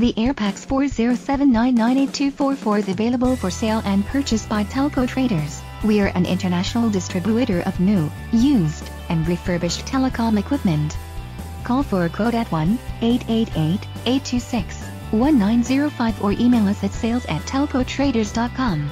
The Airpax 407998244 is available for sale and purchase by Telco Traders. We are an international distributor of new, used, and refurbished telecom equipment. Call for a quote at 1-888-826-1905 or email us at sales at telcotraders.com.